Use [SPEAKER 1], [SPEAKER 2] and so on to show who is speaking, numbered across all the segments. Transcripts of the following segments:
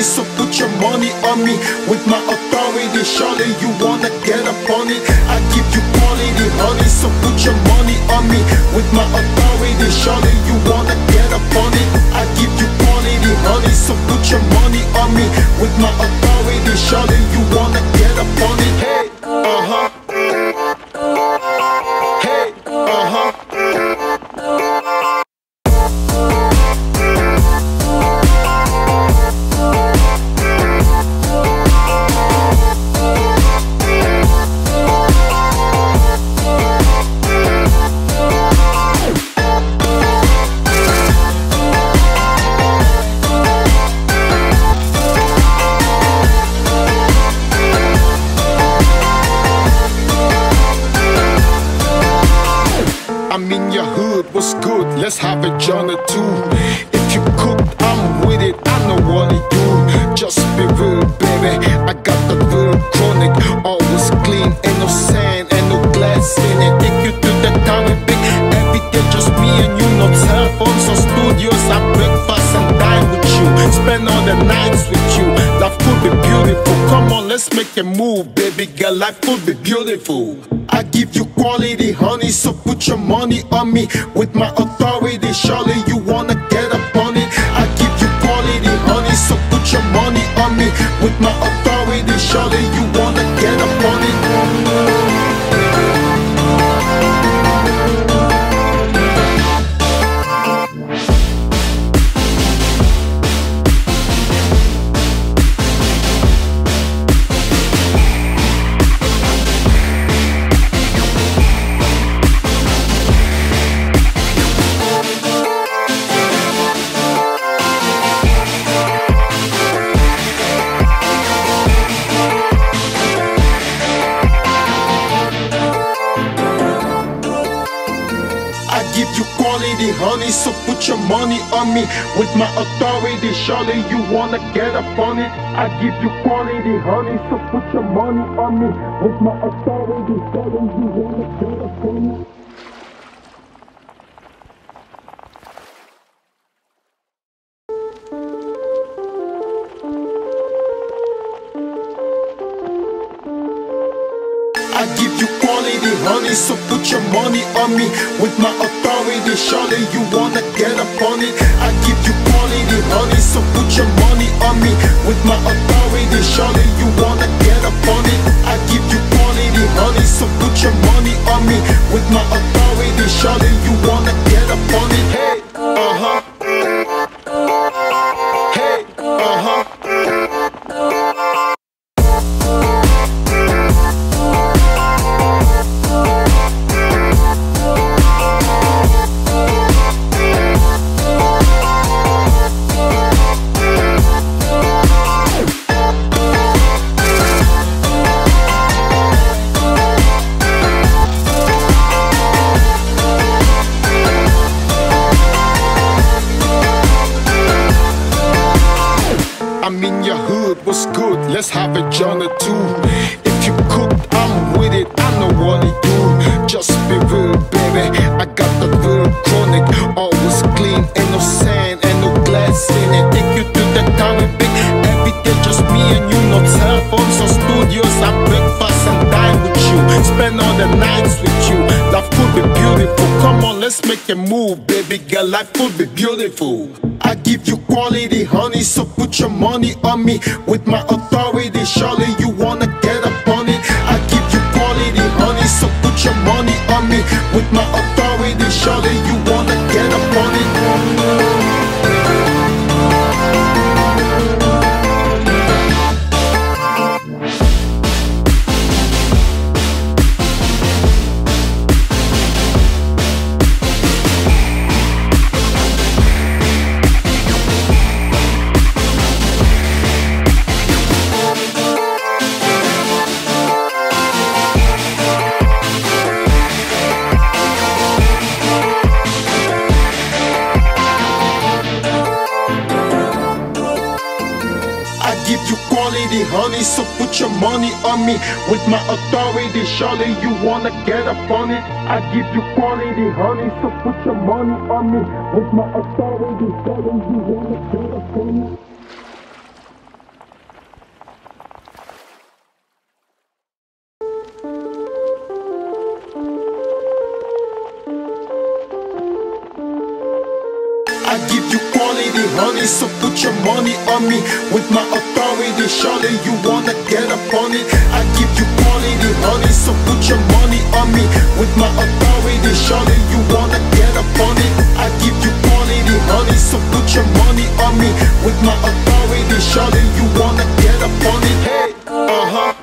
[SPEAKER 1] honey, so put your money on me. With my authority, surely you wanna get up on it. I give you quality, honey, so put your money on me. With my authority, surely you wanna get up on it. I give you quality, honey, so put your money on me. With my authority, surely you wanna get up on it. Hey, uh Life could be beautiful. I give you quality, honey, so put your money on me. With my authority, me. With my authority, surely you wanna get up on it. I give you quality, honey, so put your money on me. With my authority, surely you wanna get up on it. I give you quality, honey, so put your money on me. With my authority, surely you wanna get up on it. So put your money on me. With my authority, surely you wanna get up on it. I give you quality, honey, so put your money on me. With my authority, surely you wanna get up on it. Hey, uh Life could be beautiful. I give you quality, honey, so put your money on me. With my authority, surely you wanna me with my authority. Surely you wanna get up on it. I give you quality, honey, so put your money on me with my authority. Surely you wanna get up on it. I give you quality honey, so put your money on me With my authority, surely you wanna get up on it so put your money on me. With my authority, surely you wanna get up on it. I give you quality, honey, so put your money on me. With my authority, surely you wanna get up on it. Hey, uh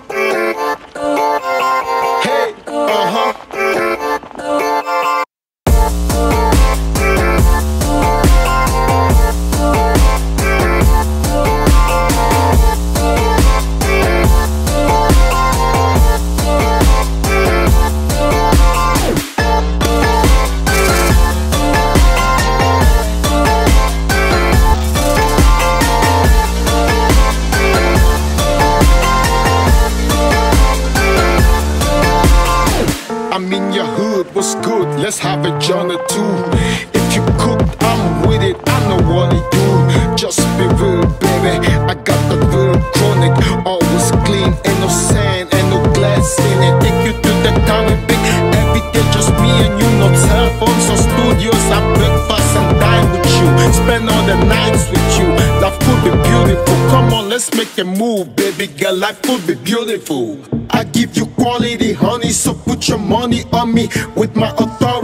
[SPEAKER 1] Life will be beautiful. I give you quality, honey, so put your money on me. With my authority,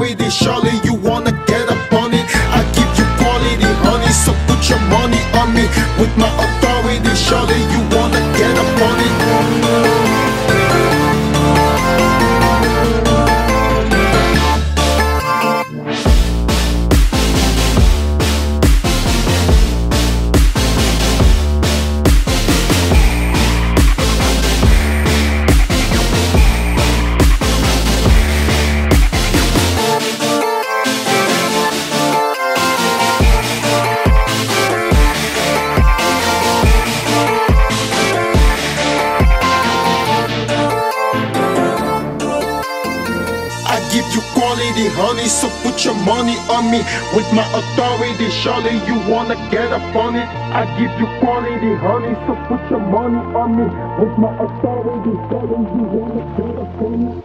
[SPEAKER 1] quality, honey, so put your money on me. With my authority, surely you wanna get up on it. I give you quality, honey, so put your money on me. With my authority, surely you wanna get up on it.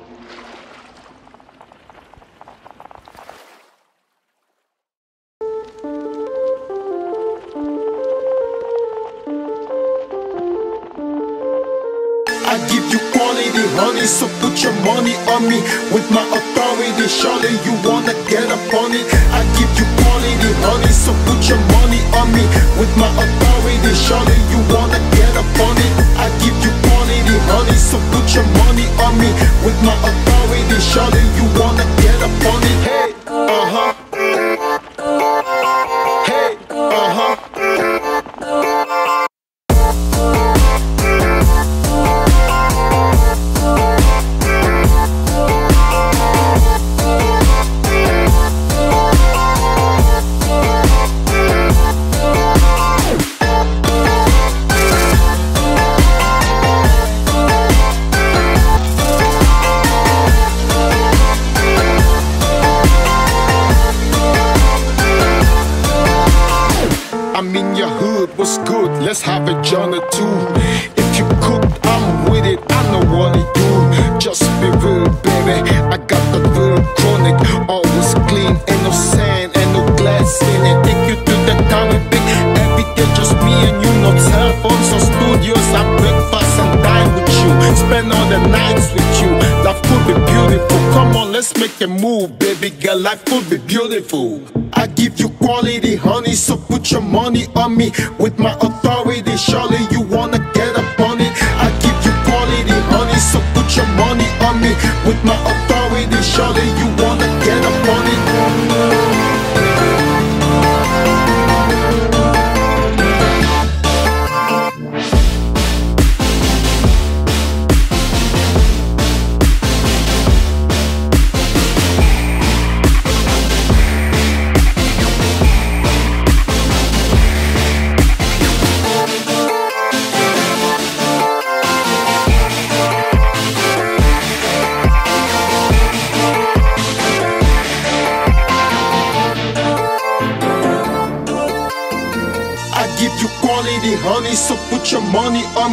[SPEAKER 1] I give you quality, honey, so put your money on me. With my authority, surely you wanna get up on it. I give you quality, honey, so put your money on me. With my authority, surely you wanna get up on it. I give you quality, honey, so put your money on me. With my authority, surely you wanna get up on it. Hey, uh Life could be beautiful. I give you quality, honey, so put your money on me. With my authority,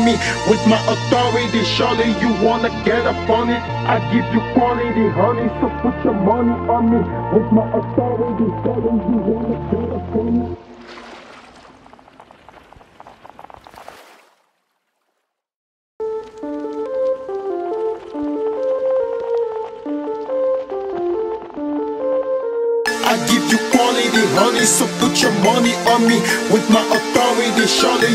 [SPEAKER 1] me with my authority. Surely you wanna get up on it. I give you quality, honey, so put your money on me with my authority. Surely you wanna get up on it. I give you quality, honey, so put your money on me with my authority. Surely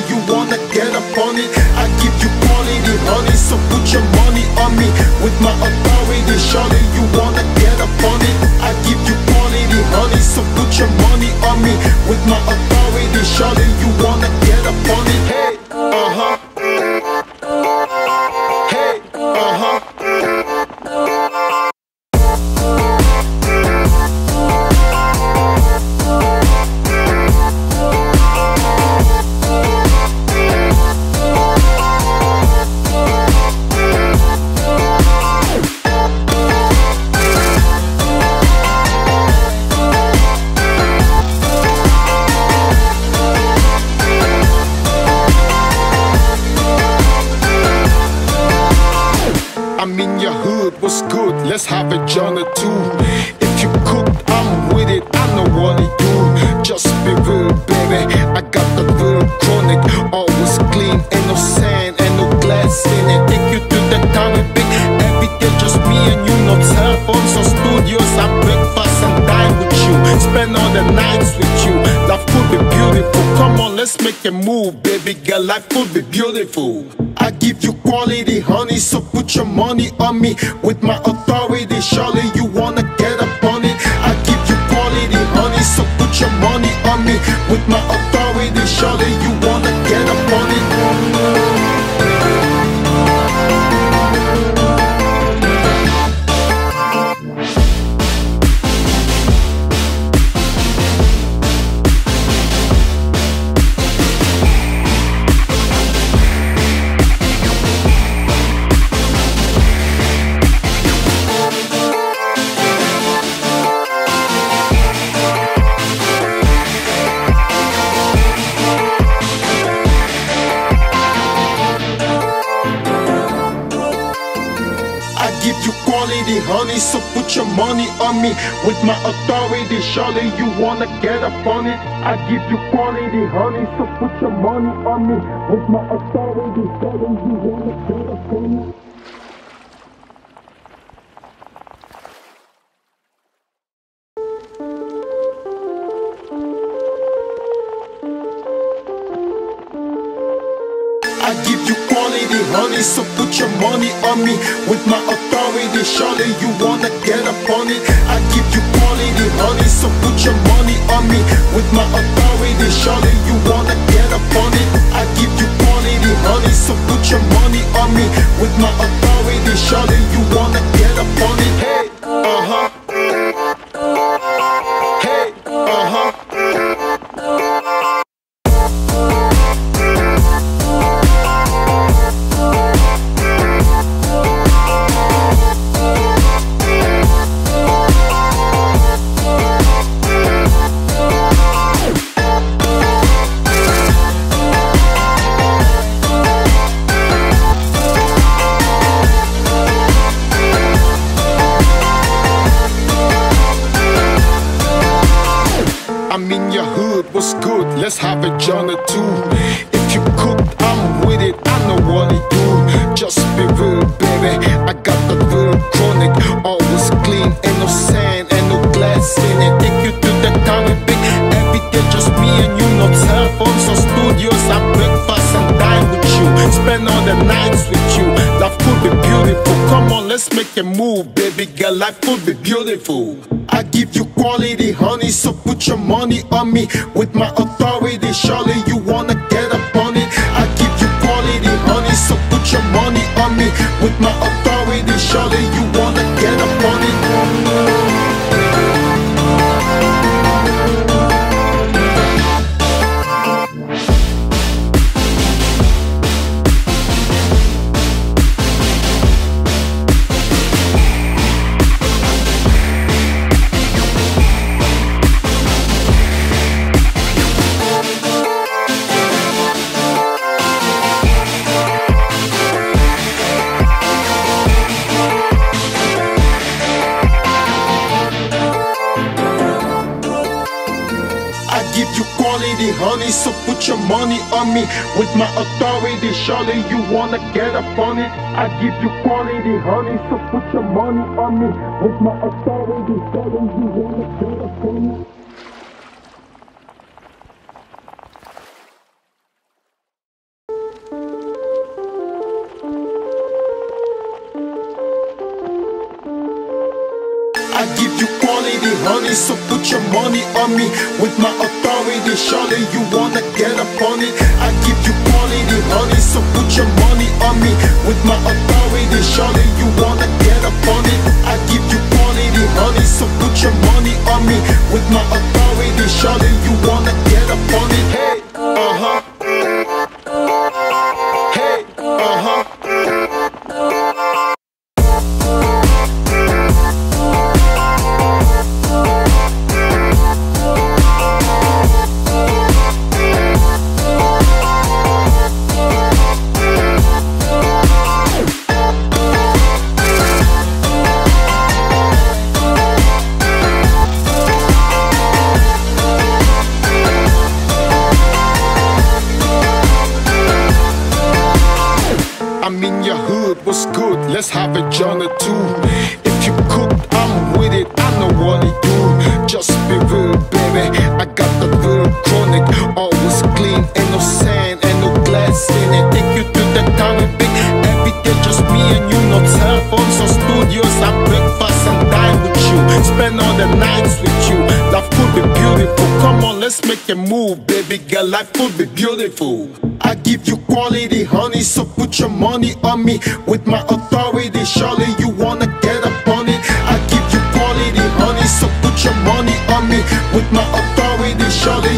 [SPEAKER 1] life will be beautiful. I give you quality honey, so put your money on me with my authority. Surely you With my authority, surely you wanna get up on it. I give you quality, honey, so put your money on me. With my authority, surely you wanna get up on it. I give you honey So put your money on me. With my authority Surely you wanna get up on it. I give you quality honey So put your money on me. With my authority Surely you wanna get up on it. I give you quality honey So put your money on me. With my authority Surely you wanna get up on it. Hey. Uh-huh. life will be beautiful. I give you quality honey, so put your money on me with my honey. So put your money on me with my authority. Surely you wanna get up on it. I give you quality, honey. So put your money on me with my authority. Surely you wanna get up on it. I give you quality honey, so put your money on me with my authority, surely you wanna get up on it. I give you quality, honey, so put your money on me. With my authority, surely you wanna get up on it. Hey, uh huh. Hey, Life could be beautiful. I give you quality, honey, so put your money on me. With my authority, surely you wanna get up on it. I give you quality, honey, so put your money on me. With my authority, surely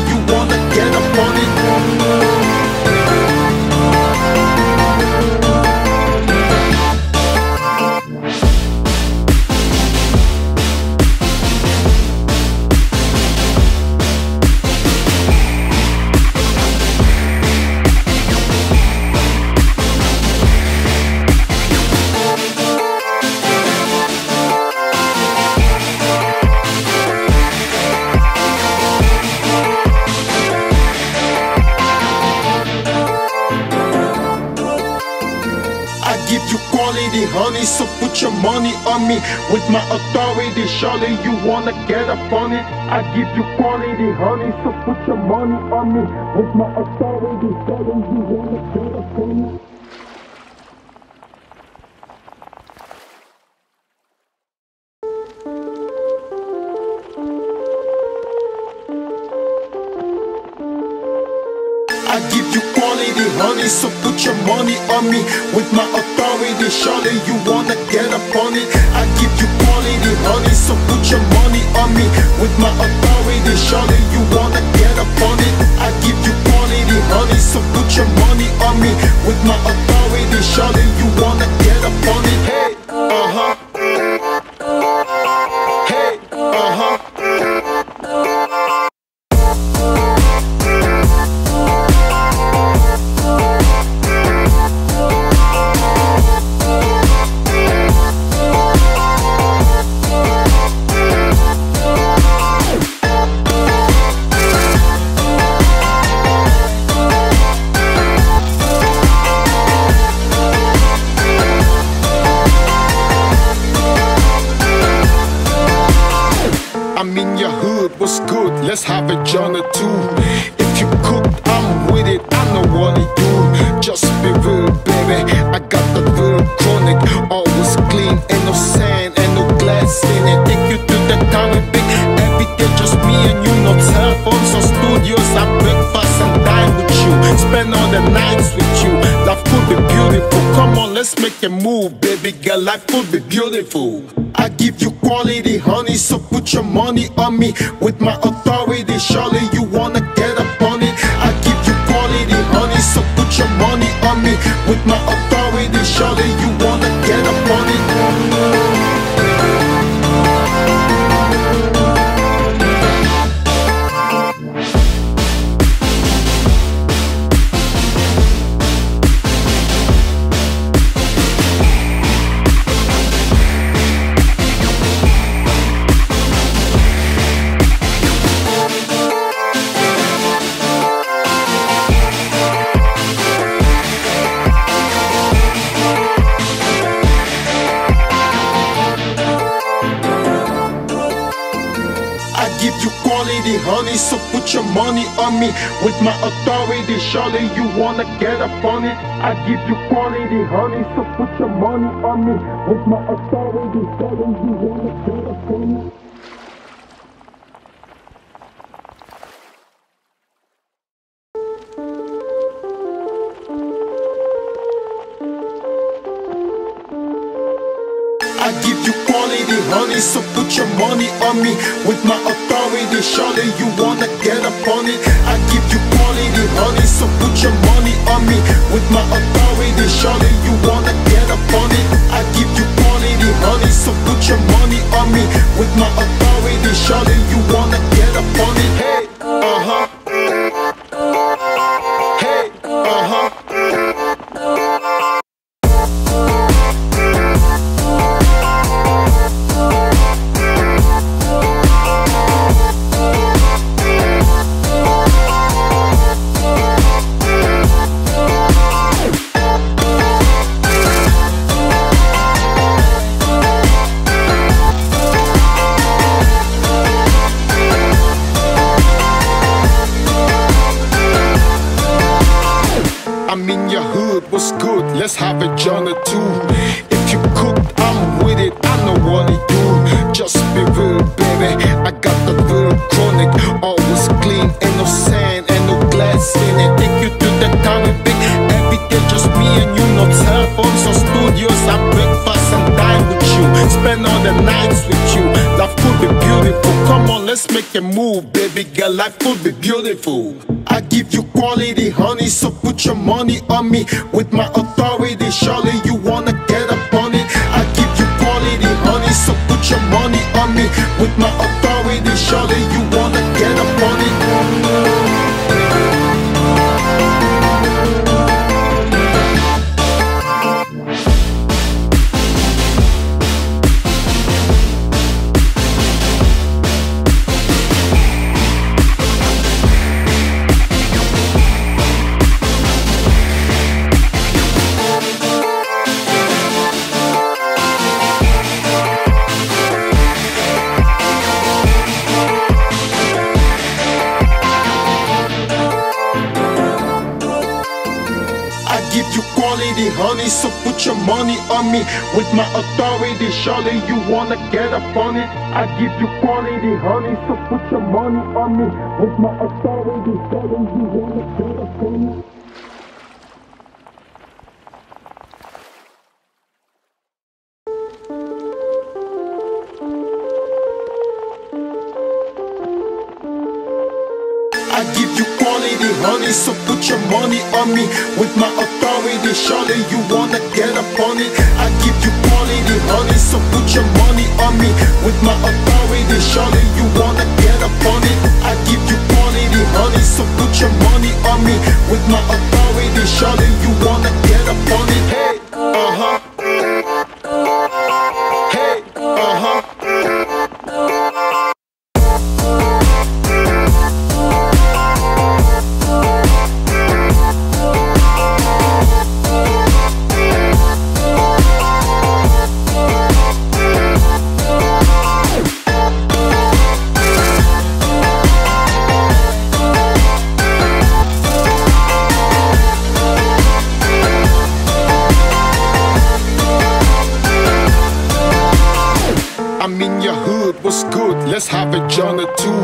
[SPEAKER 1] on me. With my authority, surely you wanna get up on it. I give you quality, honey, so put your money on me. With my authority, surely you wanna get up on it. I give you quality, honey, so put your money on me. With my authority, surely you wanna get up on it. I give you quality, honey, so put your money on me. With my authority, surely you wanna get up on it. I give you quality, honey, so put your money on me. With my authority, surely you wanna Life be beautiful. I give you quality, honey, so put your money on me. With my with my authority. Surely you wanna get up on it. I give you quality, honey, so put your money on me with my authority. Surely you wanna get up on it. I give you quality, honey, so put your money on me With my authority, surely you wanna get up on it with my authority. Surely you wanna get up on it. I give you quality, honey, so put your money on me with my authority. Surely you wanna Life could be beautiful. I give you quality, honey, so put your money on me with my authority. Surely you wanna get up on it. I give you quality, honey, so put your money on me with my authority. Surely you wanna get up on it. Honey, so put your money on me with my authority. Surely you wanna get up on it. I give you quality, honey, so put your money on me with my authority. Surely you wanna get up on it. I give you quality, honey, so put your money on me with my. Surely you wanna get up on it. I give you quality, honey, so put your money on me with my Let's have a journey too.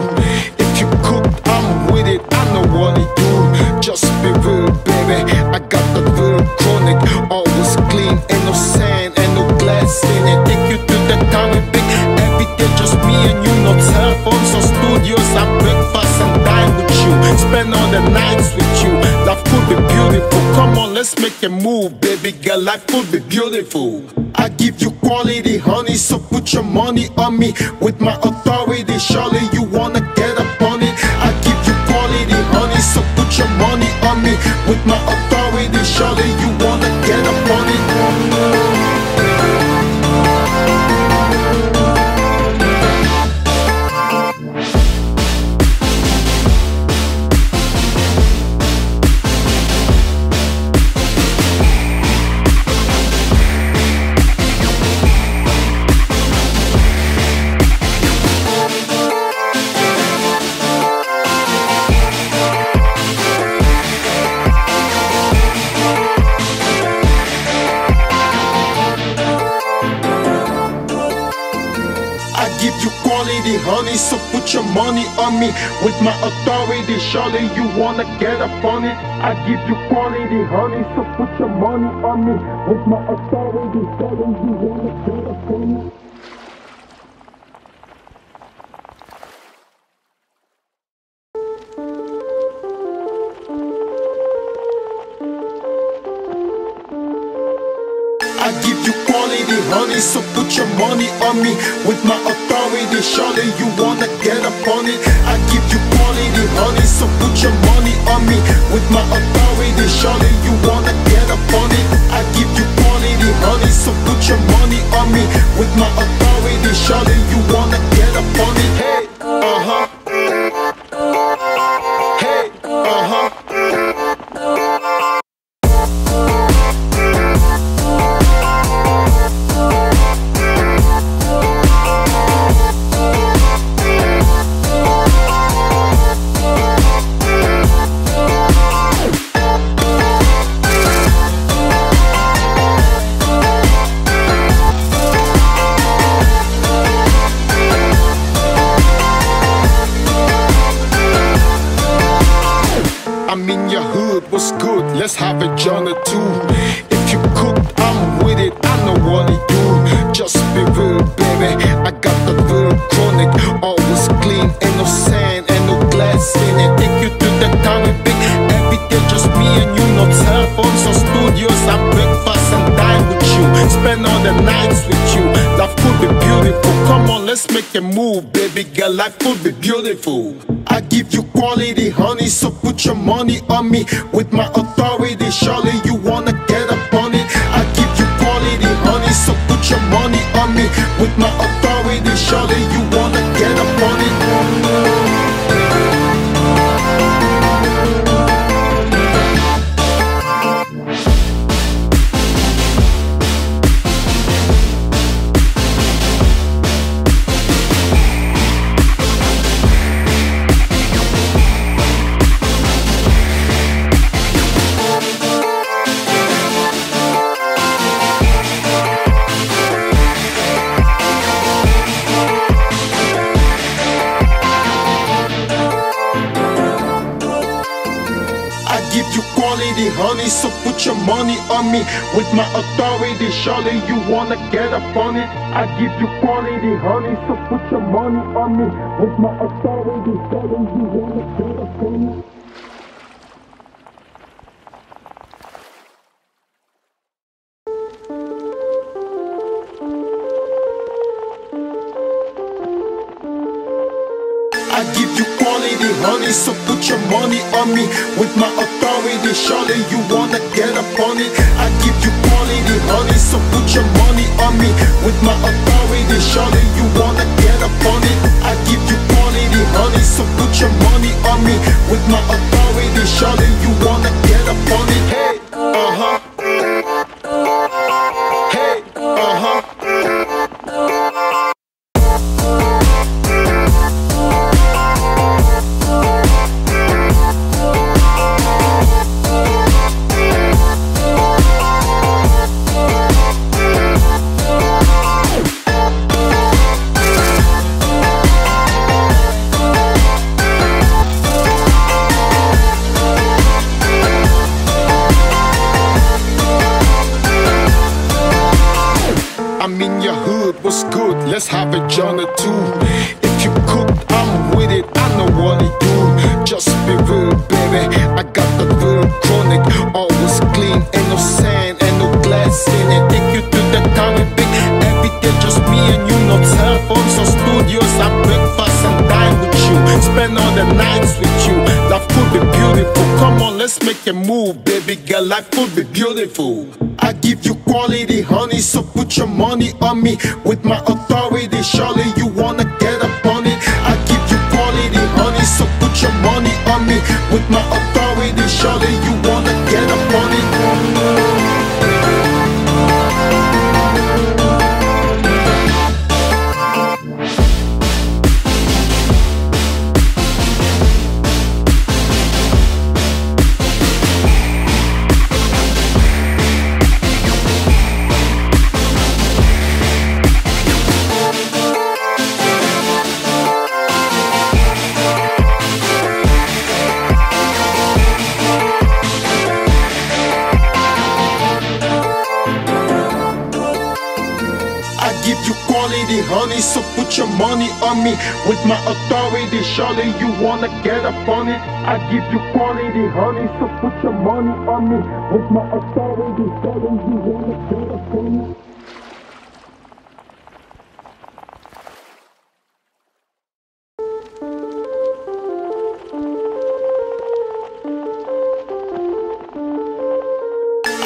[SPEAKER 1] If you cook, I'm with it, I know what it do. Just be real, baby. I got the real chronic, always clean, ain't no sand, ain't no glass in it. Take you to the town and pick every day, just me and you. No cell phones or studios. I breakfast and dine with you, spend all the nights with you. Could be beautiful. Come on, let's make a move, baby girl. Life could be beautiful. I give you quality, honey, so put your money on me with my authority. Surely you wanna get up on it. I give you quality, honey, so put your money on me with my authority. Surely you wanna get up on it. honey. So put your money on me with my authority. Surely you wanna get up on it. I give you quality, honey. So put your money on me with my authority. Surely you wanna get up on it. I give you quality honey, so put your money on me with my authority, surely you wanna get up on it. I give you quality, honey, so put your money on me. With my authority, surely you wanna get up on it. I give you quality, honey, so put your money on me. With my authority, surely you wanna get up on it. Life could be beautiful. I give you quality, honey, so put your money on me. With my authority, surely you wanna get up on it. I give you quality, honey, so put your money on me. With my authority, surely honey, so put your money on me. With my authority, surely you wanna get up on it. I give you quality, honey, so put your money on me. With my authority, surely you wanna get up on it. I give you quality, honey, so put your money on me. With my authority, surely you wanna get up on it. I give you quality, honey, so put your money on me. With my authority, surely you wanna get up on it. I give you quality, honey, so put your money on me. With my authority, surely you wanna get up on it. Hey, uh huh. Nights with you. Life could be beautiful. Come on, let's make a move, baby girl. Life could be beautiful. I give you quality, honey, so put your money on me. With my authority, surely you wanna get up on it. I give you quality, honey, so put your money on me. With my authority, surely you wanna city, honey. So put your money on me with my authority. Surely you wanna get up on it. I give you quality, honey. So put your money on me with my authority. Surely you wanna get up on it.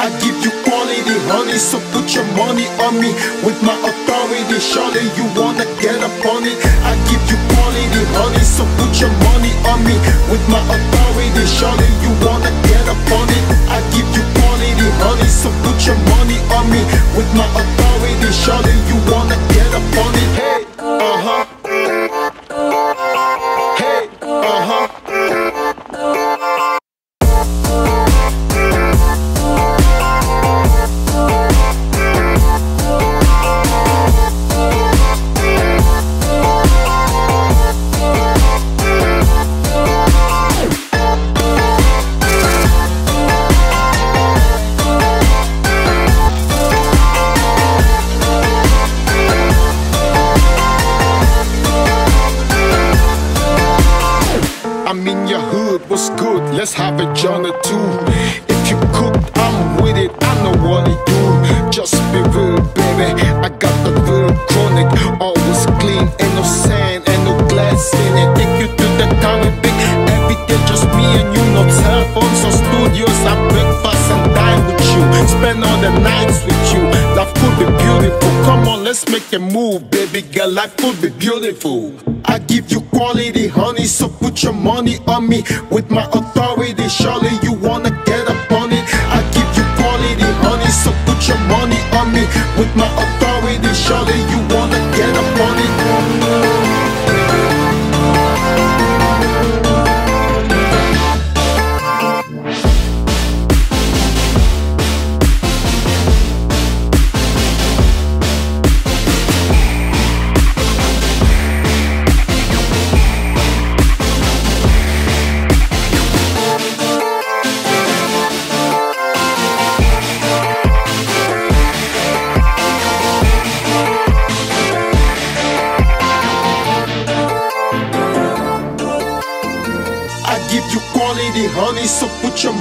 [SPEAKER 1] I give you quality honey, so put your money on me with my authority, surely you wanna get up on it. I give you quality, honey, so put your money on me. With my authority, surely you wanna get up on it. I give you quality, honey, so put your money on me. With my authority, surely you wanna get up on it. Hey, uh huh. Life could be beautiful. I give you quality, honey, so put your money on me. With my authority, surely you wanna get up on it. I give you quality, honey, so put your money on me. With my authority, surely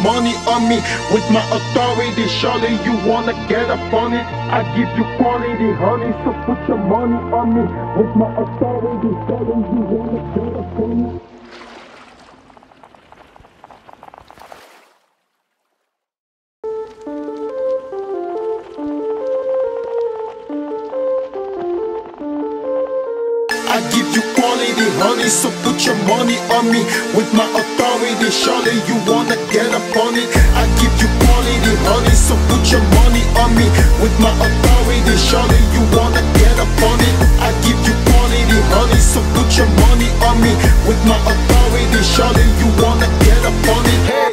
[SPEAKER 1] money on me. With my authority, surely you wanna get up on it. I give you quality, honey, so put your money on me. With my authority, surely you wanna so put your money on me. With my authority, surely you wanna get up on it. I give you quality, honey, so put your money on me. With my authority, surely you wanna get up on it. I give you quality, honey, so put your money on me. With my authority, surely you wanna get up on it. Hey,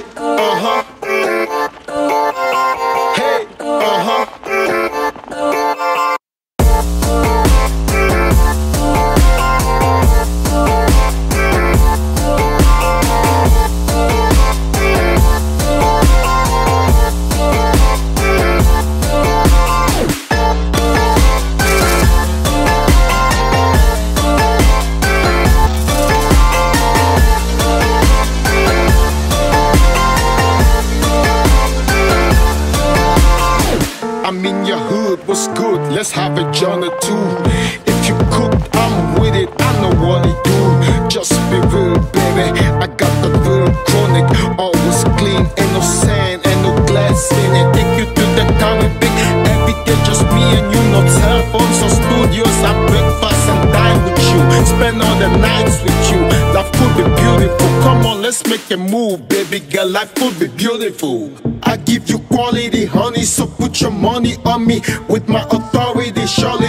[SPEAKER 1] Life could be beautiful. I give you quality, honey, so put your money on me. With my authority, surely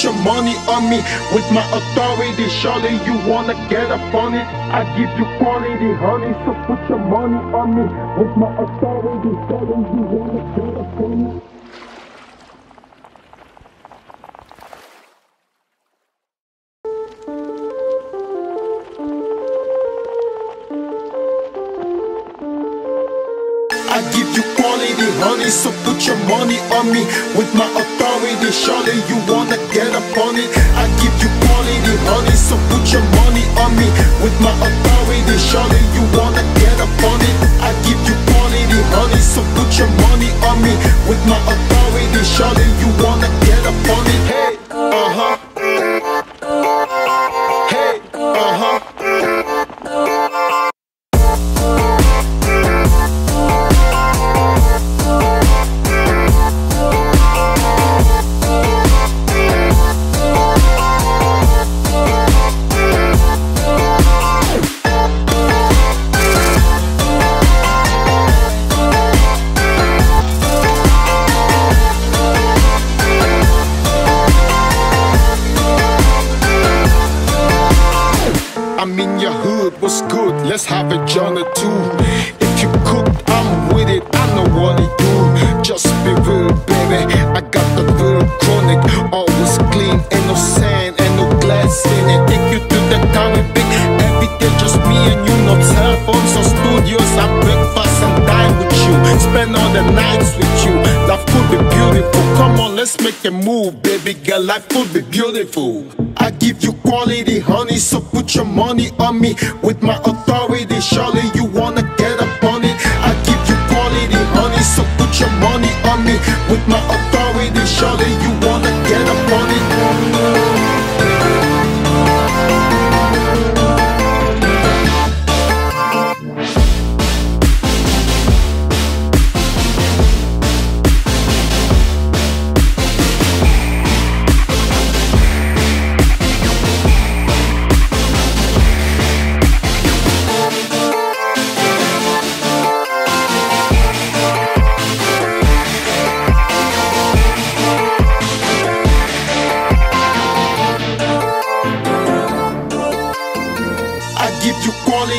[SPEAKER 1] put your money on me with my authority. Surely you wanna get up on it. I give you quality, honey. So put your money on me with my authority. Surely you wanna get up on it. I give you quality, honey. So put your money on me with my authority. Surely you want. If you cook, I'm with it, I know what it do. Just be real, baby. I got the real chronic, always clean, ain't no sand, ain't no glass in it. Take you to the Caribbean, every day just me and you. No cell phones or studios, I breakfast and dine with you. Spend all the nights with you. Beautiful. Come on, let's make a move, baby girl. Life could be beautiful. I give you quality, honey, so put your money on me. With my authority, surely you wanna get up on it. I give you quality, honey, so put your money on me. With my authority, surely you wanna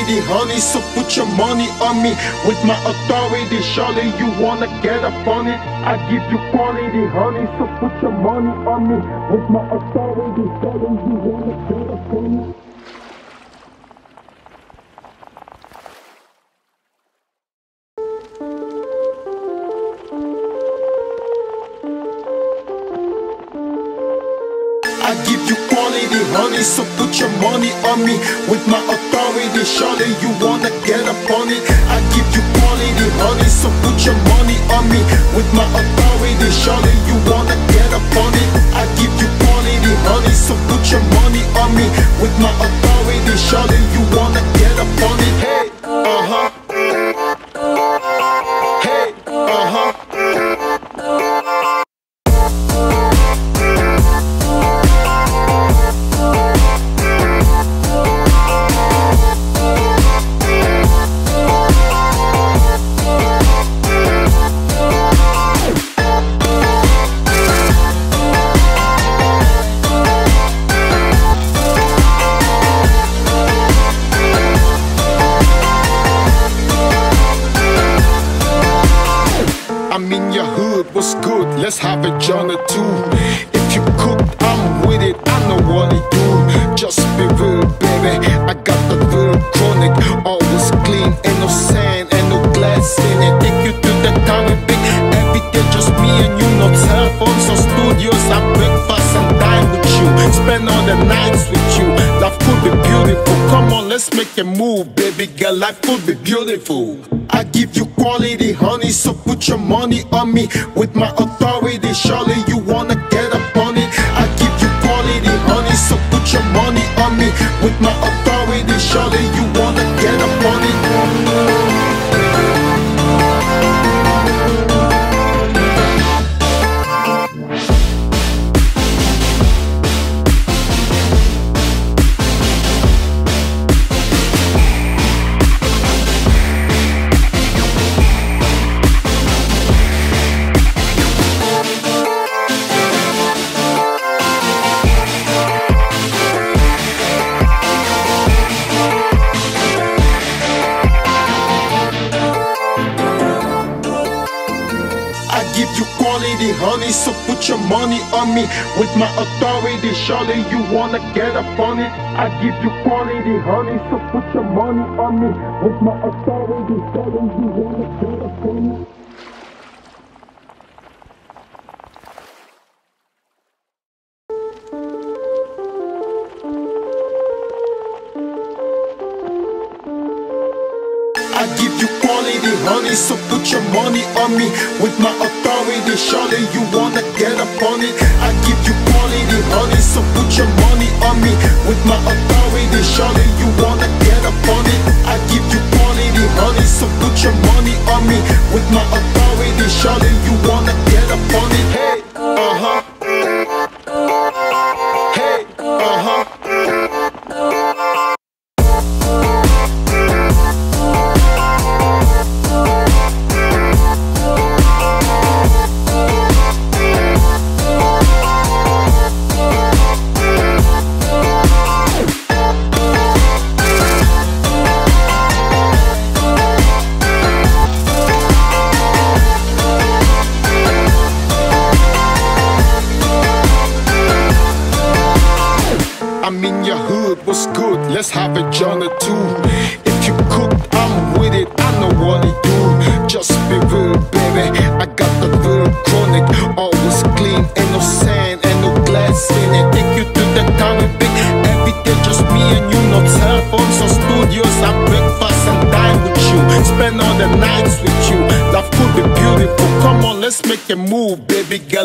[SPEAKER 1] quality, honey, so put your money on me. With my authority, surely you wanna get up on it. I give you quality, honey, so put your money on me. With my authority, surely you wanna get up on it. I give you quality, honey, so put your money on me. With my authority, surely you wanna get up on it. I give you quality, honey, so put your money on me. With my authority, surely you wanna get up on it. I give you quality, honey, so put your money on me. With my authority, surely you wanna Life will be beautiful. I give you quality, honey, so put your money on me. With my authority, surely you wanna get up on it. I give you quality, honey, so put your money on me. With my honey, so put your money on me. With my authority, surely you wanna get up on it. I give you quality, honey, so put your money on me. With my authority, surely you wanna get up on it. Honey. So put your money on me with my authority. Surely you wanna get up on it. I give you quality, honey. So put your money on me with my authority. Surely you wanna get up on it. I give you quality, honey. So put your money on me with my authority. Surely you wanna get up on it. Hey, uh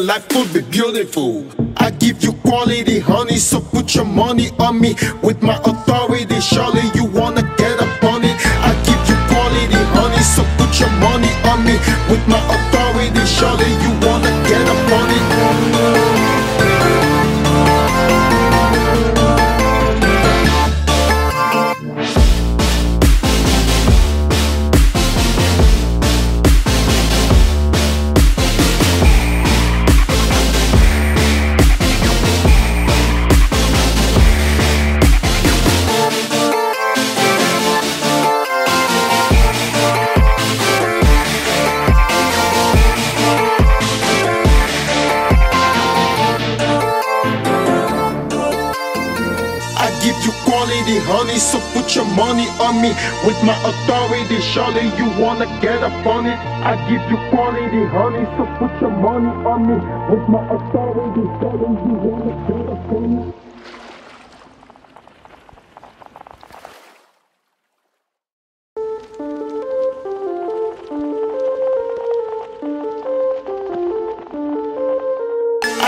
[SPEAKER 1] Life could be beautiful. I give you quality, honey, so put your money on me with my authority. Surely you wanna get up on it. I give you quality, honey, so put your money on me with my authority. Surely you honey, so put your money on me with my authority. Surely you wanna get up on it. I give you quality, honey, so put your money on me with my authority. Surely you wanna get up on it.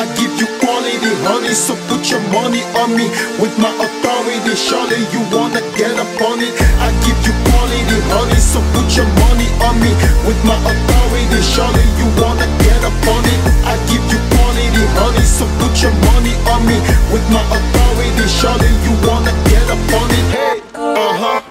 [SPEAKER 1] I give you quality, honey, so put your money on me with my authority. Surely you wanna get up on it. I give you quality, honey, so put your money on me with my authority. Surely you wanna get up on it. I give you quality, honey, so put your money on me with my authority. Surely you wanna get up on it. Hey, uh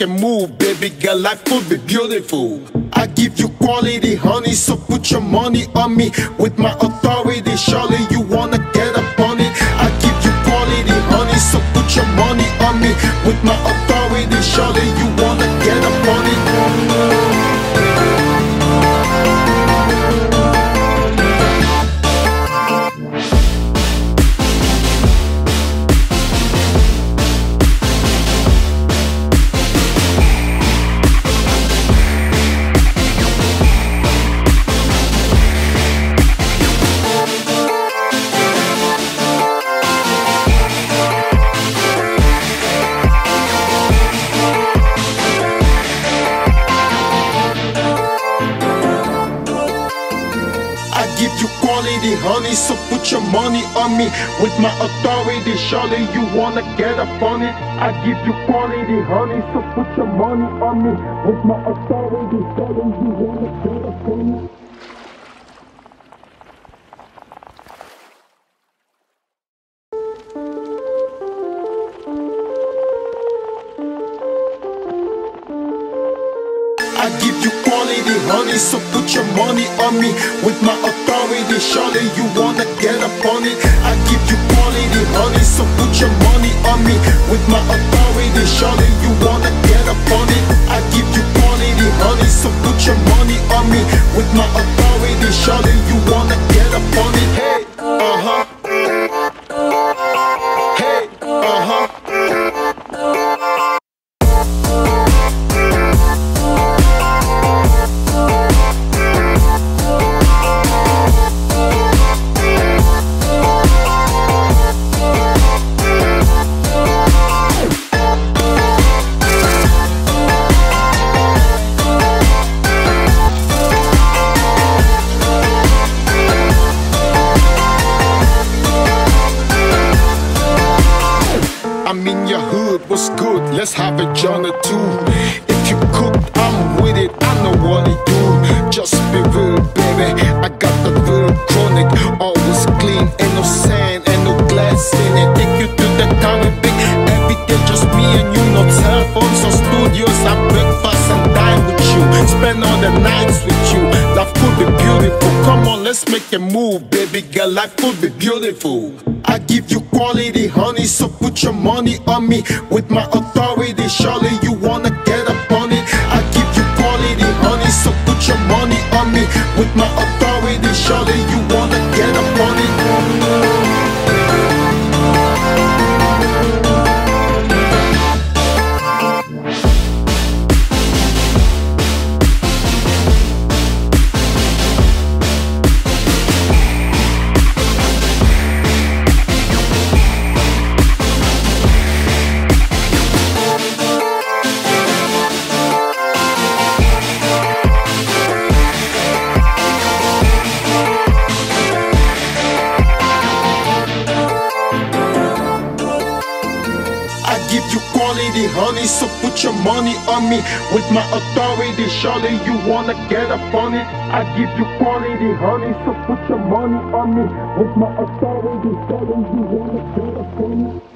[SPEAKER 1] a move, baby girl. Life could be beautiful. I give you quality, honey, so put your money on me with my authority. Surely you wanna get up on it. I give you quality, honey, so put your money on me with my authority. Surely you honey, so put your money on me with my authority. Surely you wanna get up on it. I give you quality, honey, so put your money on me with my authority. Surely you wanna get up on it. Honey, so put your money on me. With my authority, surely you wanna get up on it. I give you quality, honey, so put your money on me. With my authority, surely you wanna get up on it. I give you quality, honey, so put your money on me. With my authority, surely you wanna get up on it. Hey, Life could be beautiful. I give you quality, honey, so put your money on me. With my authority, honey, so put your money on me. With my authority, surely you wanna get up on it. I give you quality, honey, so put your money on me. With my authority, surely you wanna get up on it.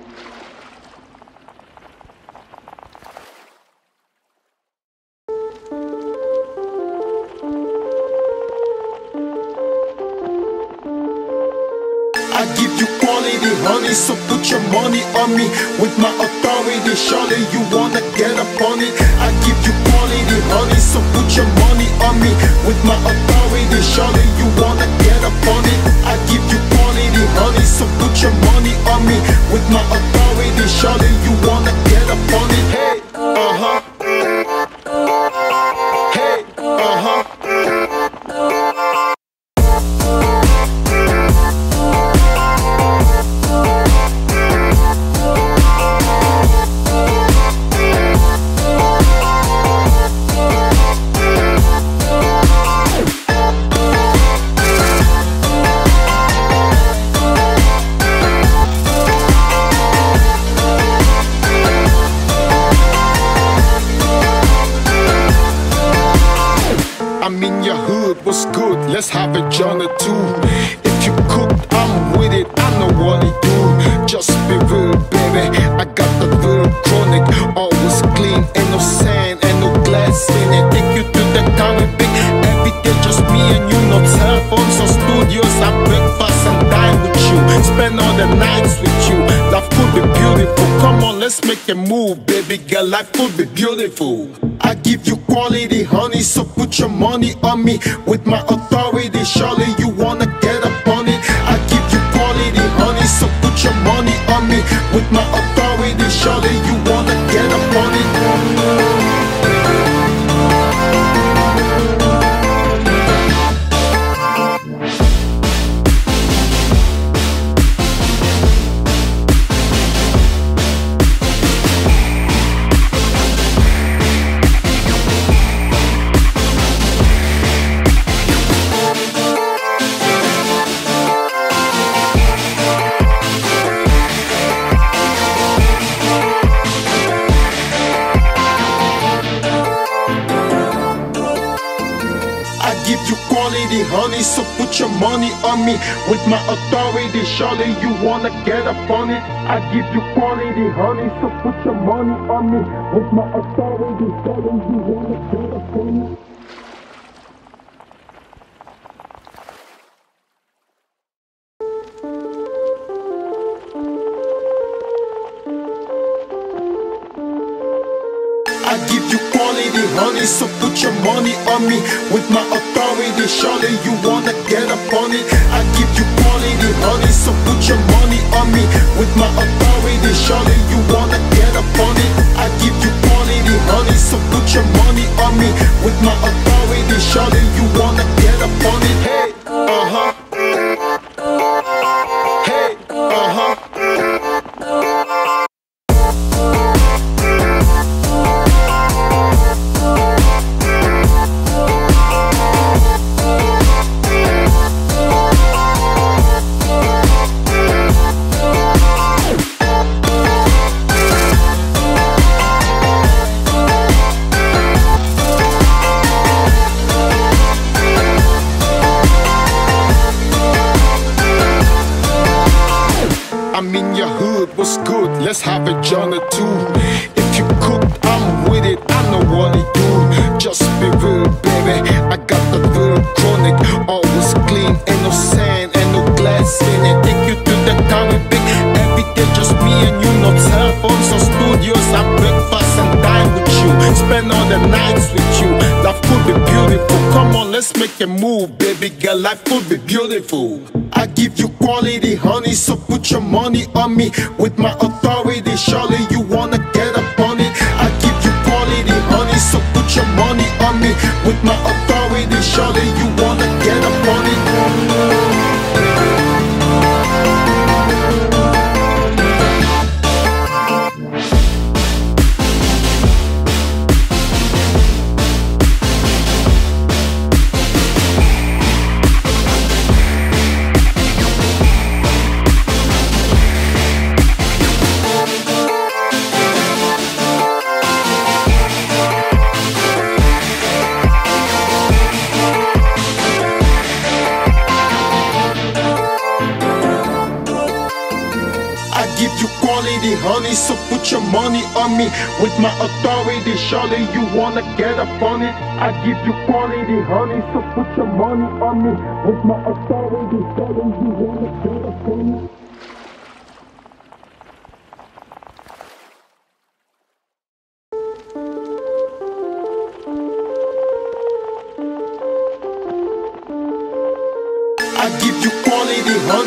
[SPEAKER 1] Honey, so put your money on me. With my authority, surely you wanna get up on it. I give you quality, honey, so put your money on me. With my authority, surely you wanna get up on it. I give you quality, honey, so put your money on me. With my authority, surely you wanna get up on it. Hey, uh a move, baby girl. Life could be beautiful. I give you quality, honey, so put your money on me. With my authority, surely you wanna get up on it. I give you quality, honey, so put your money on me. With my authority, surely you honey, so put your money on me. With my authority, surely you wanna get up on it. I give you quality, honey, so put your money on me. With my authority, surely you wanna get up on it. Honey, so put your money on me. With my authority, surely you wanna get up on it. I give you quality, honey, so put your money on me. With my authority, surely you wanna get up on it. I give you quality, honey, so put your money on me. With my authority, surely you wanna get up on it. Hey, uh huh. Girl. Life me. With my authority, surely you wanna get up on it. I give you quality, honey, so put your money on me. With my authority, surely you wanna get up on it.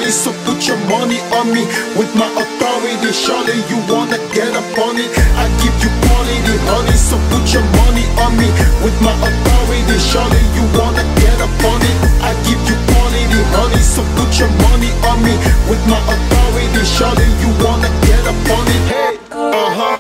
[SPEAKER 1] Honey, so put your money on me. With my authority, surely you wanna get up on it. I give you quality, honey, so put your money on me. With my authority, surely you wanna get up on it. I give you quality, honey, so put your money on me. With my authority, surely you wanna get up on it. Hey, uh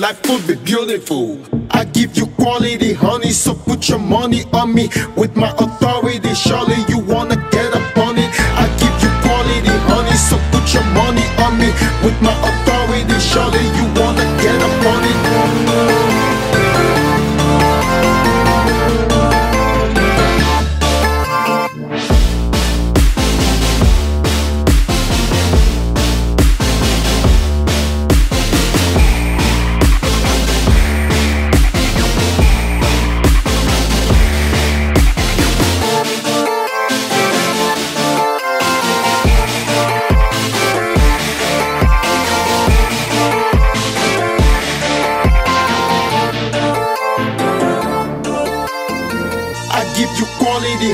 [SPEAKER 1] Life will be beautiful. I give you quality, honey, so put your money on me. With my authority, surely you wanna get up on it. I give you quality, honey, so put your money on me. With my authority, surely you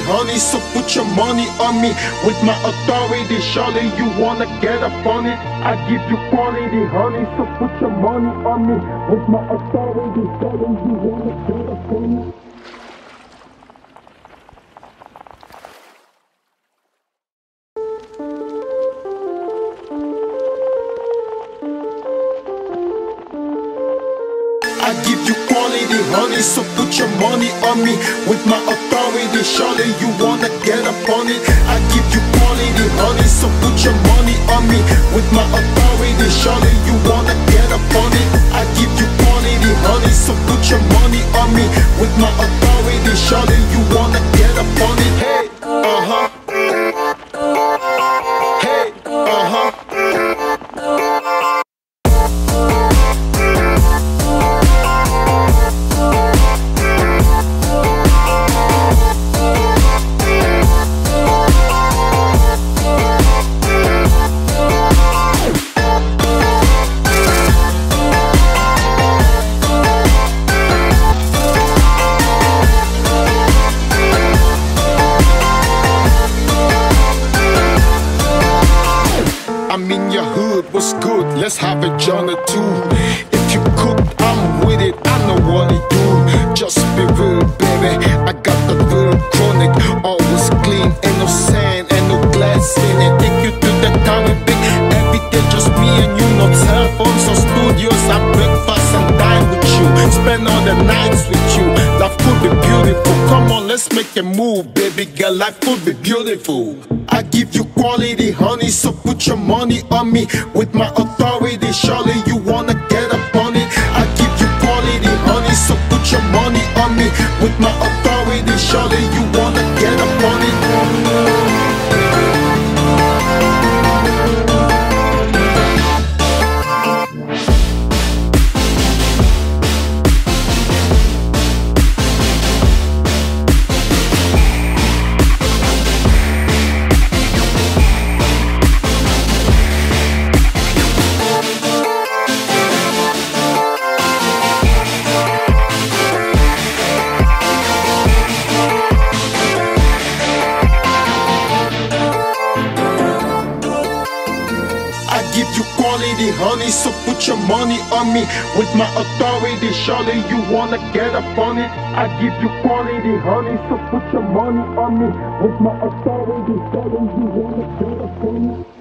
[SPEAKER 1] honey, so put your money on me. With my authority, surely you wanna get up on it. I give you quality, honey, so put your money on me. With my authority, surely you wanna get up on it. Honey, so put your money on me. With my authority, surely you wanna get up on it. I give you quality, honey, so put your money on me. With my authority, surely you wanna get up on it. I give you quality, honey, so put your money on me. With my authority, surely you wanna get up on it. Hey, uh huh. A move, baby girl. Life could be beautiful. I give you quality, honey, so put your money on me. With my authority, surely you wanna get up on it. I give you quality, honey, so put your money on me. With my authority, surely you honey, so put your money on me. With my authority, surely you wanna get up on it. I give you quality, honey, so put your money on me. With my authority, surely you wanna get up on it.